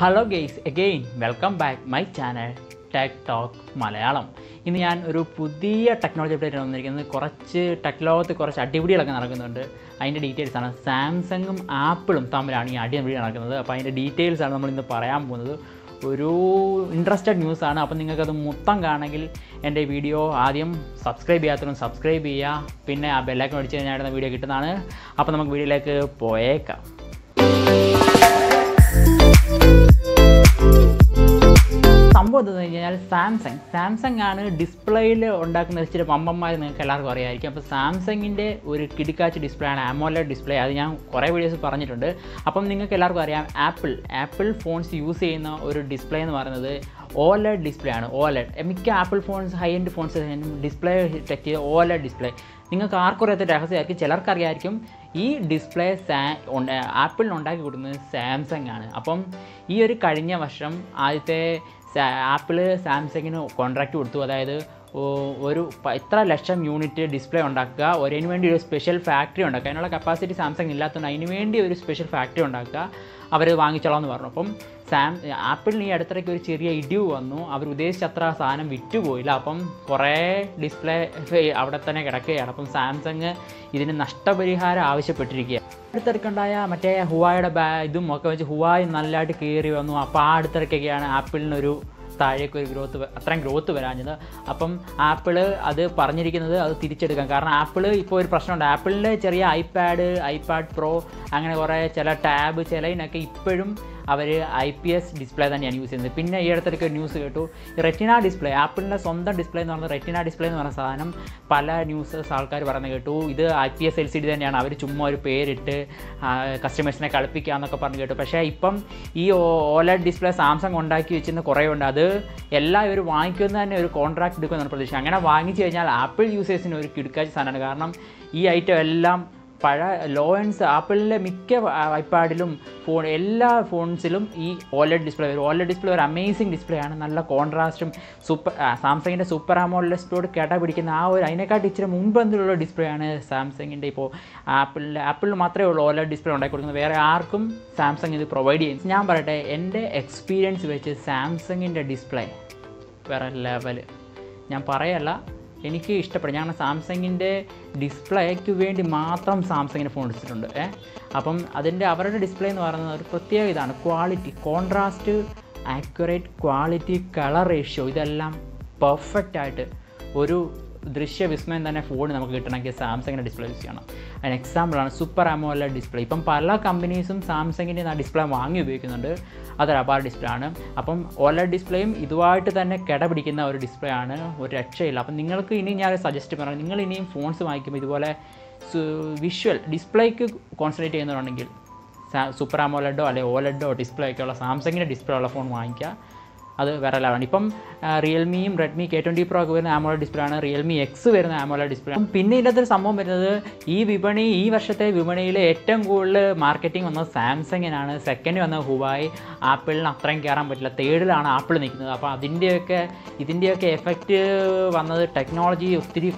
Hello guys again welcome back my channel tech talk Malayalam ഇന്ന് ഞാൻ ഒരു പുതിയ ടെക്നോളജി അപ്ഡേറ്റ് വന്നിരിക്കുന്നത്. കുറച്ച് ടെക് ലോകത്ത് കുറച്ച് അടിപിടികളൊക്കെ നടക്കുന്നുണ്ട്. അതിന്റെ ആണ് സാംസങ്ങും ആപ്പിളും തമ്മിലാണ് ഈ അടിപിടി നടക്കുന്നത്. അപ്പോൾ അതിന്റെ ആണ് നമ്മൾ ഇന്ന് പറയാൻ പോകുന്നത്. ഒരു ഇൻട്രസ്റ്റഡ് ന്യൂസ് ന്യൂസാണ് അപ്പോൾ നിങ്ങൾക്കത് മൊത്തം കാണണമെങ്കിൽ എന്റെ വീഡിയോ ആദ്യം സബ്സ്ക്രൈബ് ചെയ്യാത്തവരും സബ്സ്ക്രൈബ് ചെയ്യുക. പിന്നെ ആ ബെല്ലൈക്കൺ അടിച്ച് കഴിഞ്ഞാൽ വീഡിയോ കിട്ടുന്നതാണ്. അപ്പോൾ നമുക്ക് വീഡിയോയിലേക്ക് പോയേക്കാം. Thank you. സംഭവം എന്താണെന്ന് വെച്ച് കഴിഞ്ഞാൽ സാംസങ്. സാംസങ് ആണ് ഡിസ്പ്ലേയിൽ ഉണ്ടാക്കുന്ന ഇച്ചിരി പമ്പന്മാർ നിങ്ങൾക്ക് എല്ലാവർക്കും അറിയാമായിരിക്കും അപ്പോൾ സാംസങ്ങിന്റെ ഒരു കിടിക്കാച്ച് ഡിസ്പ്ലേ ആണ് ആമോലഡ് ഡിസ്പ്ലേ. അത് ഞാൻ കുറേ വീഡിയോസ് പറഞ്ഞിട്ടുണ്ട്. അപ്പം നിങ്ങൾക്ക് എല്ലാവർക്കും അറിയാം ആപ്പിൾ ആപ്പിൾ ഫോൺസ് യൂസ് ചെയ്യുന്ന ഒരു ഡിസ്പ്ലേ എന്ന് പറയുന്നത് ഓലഡ് ഡിസ്പ്ലേ ആണ്. ഓലഡ് മിക്ക Apple phones high end phones display tech ചെയ്ത ഓലഡ് ഡിസ്പ്ലേ. നിങ്ങൾക്ക് ആർക്കും അറിയാത്ത രഹസ്യമായിരിക്കും. ചിലർക്കറിയായിരിക്കും ഈ ഡിസ്പ്ലേ സാ ആപ്പിളിന് ഉണ്ടാക്കി കൊടുക്കുന്നത് സാംസങ് ആണ്. അപ്പം ഈ ഒരു കഴിഞ്ഞ വർഷം ആദ്യത്തെ ആപ്പിൾ സാംസങ്ങിന് കോൺട്രാക്റ്റ് കൊടുത്തു. അതായത് ഒരു ഇത്ര ലക്ഷം യൂണിറ്റ് ഡിസ്പ്ലേ ഉണ്ടാക്കുക. ഒരതിന് വേണ്ടി ഒരു സ്പെഷ്യൽ ഫാക്ടറി ഉണ്ടാക്കുക. അതിനുള്ള കപ്പാസിറ്റി സാംസങ് ഇല്ലാത്തതുകൊണ്ട് അതിന് വേണ്ടി ഒരു സ്പെഷ്യൽ ഫാക്ടറി ഉണ്ടാക്കുക. അവർ വാങ്ങിച്ചോളാം എന്ന് പറഞ്ഞു. അപ്പം സാം ആപ്പിളിന് ഈ അടുത്തിടയ്ക്ക് ഒരു ചെറിയ ഇടിവ് വന്നു. അവർ ഉദ്ദേശിച്ച അത്ര സാധനം വിറ്റുപോയില്ല. അപ്പം കുറേ ഡിസ്പ്ലേ അവിടെ തന്നെ കിടക്കുകയാണ്. അപ്പം സാംസങ് ഇതിന് നഷ്ടപരിഹാരം ആവശ്യപ്പെട്ടിരിക്കുക അടുത്തിടയ്ക്കുണ്ടായ മറ്റേ ഹുവായുടെ ബാ ഇതും ഒക്കെ വെച്ച് ഹുവായി നല്ലതായിട്ട് കയറി വന്നു. അപ്പോൾ ആ അടുത്തിടയ്ക്കൊക്കെയാണ് ആപ്പിളിനൊരു താഴേക്ക് ഒരു ഗ്രോത്ത് അത്രയും ഗ്രോത്ത് വരാഞ്ഞത്. അപ്പം ആപ്പിൾ അത് പറഞ്ഞിരിക്കുന്നത് അത് തിരിച്ചെടുക്കാം. കാരണം ആപ്പിൾ ഇപ്പോൾ ഒരു പ്രശ്നമുണ്ട്. ആപ്പിളിന്റെ ചെറിയ ഐപാഡ് ഐപാഡ് പ്രോ അങ്ങനെ കുറേ ചില ടാബ് ചിലതിനൊക്കെ ഇപ്പോഴും അവർ ഐ പി എസ് ഡിസ്പ്ലേ തന്നെയാണ് യൂസ് ചെയ്യുന്നത്. പിന്നെ ഈ അടുത്തിടയ്ക്ക് ഒരു ന്യൂസ് കേട്ടു. റെറ്റിന ഡിസ്പ്ലേ ആപ്പിളിന്റെ സ്വന്തം ഡിസ്പ്ലേ എന്ന് പറഞ്ഞാൽ റെറ്റിന ഡിസ്പ്ലേ എന്ന് പറഞ്ഞ സാധനം പല ന്യൂസസ് ആൾക്കാർ പറയുന്നത് കേട്ടു. ഇത് I P S L C D തന്നെയാണ്. അവർ ചുമ്മാ ഒരു പേരിട്ട് കസ്റ്റമേഴ്സിനെ കളിപ്പിക്കുക എന്നൊക്കെ പറഞ്ഞു കേട്ടു. പക്ഷേ ഇപ്പം ഈ ഓലഡ് ഡിസ്പ്ലേ സാംസങ് ഉണ്ടാക്കി വെച്ചിരുന്ന കുറേ ഉണ്ട് അത് എല്ലാവരും വാങ്ങിക്കുന്ന തന്നെ ഒരു കോൺട്രാക്ട് എടുക്കുമെന്നാണ് പ്രതീക്ഷ. അങ്ങനെ വാങ്ങിച്ചു കഴിഞ്ഞാൽ ആപ്പിൾ യൂസേഴ്സിന് ഒരു കിടക്കാച്ച സാധനമാണ്. കാരണം ഈ ഐറ്റം എല്ലാം പഴ ലോ എൻഡ്സ് ആപ്പിളിലെ മിക്ക ഐപാഡിലും ഫോൺ എല്ലാ ഫോൺസിലും ഈ ഓലഡ് ഡിസ്പ്ലേ വരും ഓലഡ് ഡിസ്പ്ലേ ഒരു അമേസിങ് ഡിസ്പ്ലേ ആണ്. നല്ല കോൺട്രാസ്റ്റും സൂപ്പർ സാംസങ്ങിന്റെ സൂപ്പർ ആമോൾ ഡിസ്പ്ലേയോട് കേട്ടാ പിടിക്കുന്ന ആ ഒരു അതിനെക്കാട്ടി ഇച്ചിരി മുമ്പ് എന്നുള്ള ഡിസ്പ്ലേ ആണ് സാംസങ്ങിന്റെ ഇപ്പോൾ ആപ്പിളിന്റെ ആപ്പിളിൽ മാത്രമേ ഉള്ളൂ ഓലഡ് ഡിസ്പ്ലേ ഉണ്ടാക്കി കൊടുക്കുന്നത്. വേറെ ആർക്കും സാംസങ് ഇത് പ്രൊവൈഡ് ചെയ്യും. ഞാൻ പറയട്ടെ എന്റെ എക്സ്പീരിയൻസ് വെച്ച് സാംസങ്ങിന്റെ ഡിസ്പ്ലേ വേറെ ലെവൽ ഞാൻ പറയല്ല എനിക്ക് ഇഷ്ടപ്പെടും ഞാൻ സാംസങ്ങിന്റെ ഡിസ്പ്ലേക്ക് വേണ്ടി മാത്രം സാംസങ്ങിന് ഫോൺ എടുത്തിട്ടുണ്ട്. ഏ? അപ്പം അതിന്റെ അവരുടെ ഡിസ്പ്ലേ എന്ന് പറയുന്നത് ഒരു പ്രത്യേക ഇതാണ്. Quality contrast accurate quality colour ratio ഇതെല്ലാം പെർഫെക്റ്റ് ആയിട്ട് ഒരു ദൃശ്യവിസ്മയം തന്നെ ഫോൺ നമുക്ക് കിട്ടണമെങ്കിൽ സാംസങ്ങിന്റെ ഡിസ്പ്ലേ യൂസ് ചെയ്യണം. അതിന് എക്സാമ്പിളാണ് സൂപ്പർ അമോല ഡിസ്പ്ലേ ഇപ്പം പല കമ്പനീസും സാംസങ്ങിന്റെ ആ ഡിസ്പ്ലേ വാങ്ങി ഉപയോഗിക്കുന്നുണ്ട്. അതൊരു അപാർ ഡിസ്പ്ലേ ആണ്. അപ്പം ഓല ഡിസ്പ്ലേയും ഇതുമായിട്ട് തന്നെ കിടപിടിക്കുന്ന ഒരു ഡിസ്പ്ലേ ആണ്. ഒരു രക്ഷയില്ല. അപ്പം നിങ്ങൾക്ക് ഇനി ഞാൻ സജസ്റ്റ് പറയാം. നിങ്ങൾ ഇനിയും ഫോൺസ് വാങ്ങിക്കുമ്പോൾ ഇതുപോലെ വിഷ്വൽ ഡിസ്പ്ലേക്ക് കോൺസെൻട്രേറ്റ് ചെയ്യുന്നവരുണ്ടെങ്കിൽ സൂപ്പർ ആമോലഡോ അല്ലെങ്കിൽ ഓലഡോ ഡിസ്പ്ലേ ഒക്കെ ഉള്ള സാംസങ്ങിന്റെ ഡിസ്പ്ലേ ഉള്ള ഫോൺ വാങ്ങിക്കുക. അത് വേറെ ലെവലാണ് ഇപ്പം റിയൽമിയും റെഡ്മി കെ ട്വന്റി പ്രോ ഒക്കെ വരുന്ന ആമോള ഡിസ്പ്ലേ ആണ് റിയൽമി എക്സ് വരുന്ന ആമോള ഡിസ്പ്ലേ ആണ്. പിന്നെ ഇതിന്റെ ഒരു സംഭവം വരുന്നത് ഈ വിപണി ഈ വർഷത്തെ വിപണിയിൽ ഏറ്റവും കൂടുതൽ മാർക്കറ്റിംഗ് വന്നത് സാംസങ്ങിനാണ് സെക്കൻഡ് വന്നത് ഹുവായി ആപ്പിളിന് അത്രയും കയറാൻ പറ്റില്ല. തേർഡിലാണ് ആപ്പിൾ നിൽക്കുന്നത്. അപ്പോൾ അതിന്റെയൊക്കെ ഇതിന്റെയൊക്കെ എഫക്റ്റ് വന്നത് ടെക്നോളജി ഒത്തിരി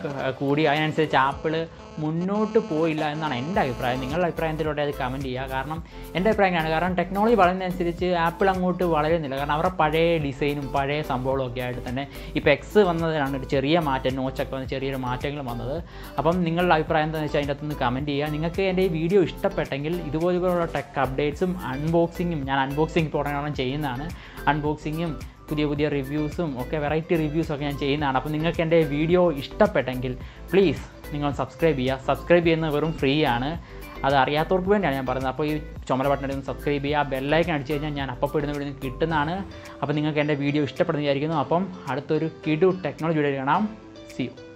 കൂടി. അതിനനുസരിച്ച് ആപ്പിൾ മുന്നോട്ട് പോയില്ല എന്നാണ് എന്റെ അഭിപ്രായം. നിങ്ങളുടെ അഭിപ്രായത്തിലൂടെ അത് കമന്റ് ചെയ്യുക? കാരണം എന്റെ അഭിപ്രായമാണ് കാരണം ടെക്നോളജി വളരുന്നതനുസരിച്ച് ആപ്പിൾ അങ്ങോട്ട് വളരുന്നില്ല. കാരണം അവരുടെ പഴയ ഡിസൈനും പഴയ സംഭവങ്ങളും ഒക്കെ ആയിട്ട് തന്നെ ഇപ്പോൾ എക്സ് വന്നതിനാണ് ഒരു ചെറിയ മാറ്റം നോച്ചൊക്കെ വന്ന് ചെറിയൊരു മാറ്റങ്ങൾ വന്നത്. അപ്പം നിങ്ങളുടെ അഭിപ്രായം എന്താണെന്ന് വെച്ചാൽ അതിന്റെ അകത്തുനിന്ന് കമന്റ് ചെയ്യുക. നിങ്ങൾക്ക് എന്റെ ഈ വീഡിയോ ഇഷ്ടപ്പെട്ടെങ്കിൽ ഇതുപോലെയുള്ള ടെക് അപ്ഡേറ്റ്സും അൺബോക്സിങ്ങും ഞാൻ അൺബോക്സിങ് തുടങ്ങണം ചെയ്യുന്നതാണ്. അൺബോക്സിങ്ങും പുതിയ പുതിയ റിവ്യൂസും ഒക്കെ വെറൈറ്റി റിവ്യൂസൊക്കെ ഞാൻ ചെയ്യുന്നതാണ്. അപ്പോൾ നിങ്ങൾക്ക് എന്റെ വീഡിയോ ഇഷ്ടപ്പെട്ടെങ്കിൽ പ്ലീസ് നിങ്ങൾ സബ്സ്ക്രൈബ് ചെയ്യുക. സബ്സ്ക്രൈബ് ചെയ്യുന്നത് വെറും ഫ്രീ ആണ്. അത് അറിയാത്തവർക്ക് വേണ്ടിയാണ് ഞാൻ പറയുന്നത്. അപ്പോൾ ഈ ചുമല ബട്ടൺ ഒന്ന് സബ്സ്ക്രൈബ് ചെയ്യുക. ബെല്ലൈക്കൻ അടിച്ചു കഴിഞ്ഞാൽ ഞാൻ അപ്പോൾ ഇടുന്ന വീഡിയോ കിട്ടുന്നതാണ്. അപ്പോൾ നിങ്ങൾക്ക് എന്റെ വീഡിയോ ഇഷ്ടപ്പെടുന്ന വിചാരിക്കുന്നു. അപ്പം അടുത്തൊരു കിടു ടെക്നോളജി വീഡിയോ കാണാം. See you